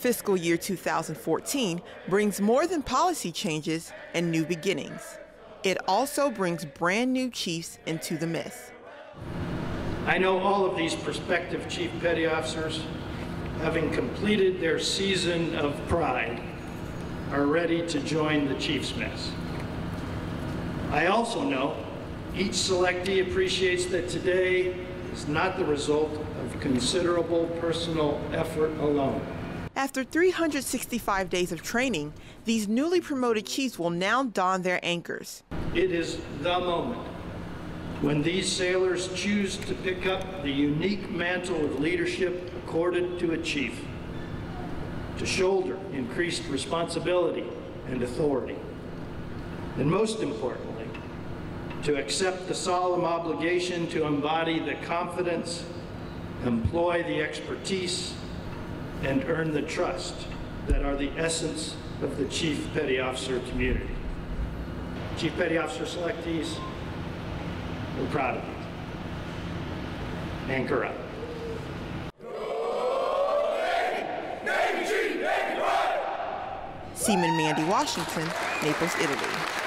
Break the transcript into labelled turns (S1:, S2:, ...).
S1: Fiscal year 2014 brings more than policy changes and new beginnings. It also brings brand new chiefs into the mist.
S2: I know all of these prospective chief petty officers, having completed their season of pride, are ready to join the chief's mess. I also know each selectee appreciates that today is not the result of considerable personal effort alone.
S1: After 365 days of training, these newly promoted chiefs will now don their anchors.
S2: It is the moment when these sailors choose to pick up the unique mantle of leadership accorded to a chief, to shoulder increased responsibility and authority, and most importantly, to accept the solemn obligation to embody the confidence, employ the expertise, and earn the trust that are the essence of the Chief Petty Officer community. Chief Petty Officer selectees, we're proud of you. Anchor up.
S1: Seaman Mandi Washington, Naples, Italy.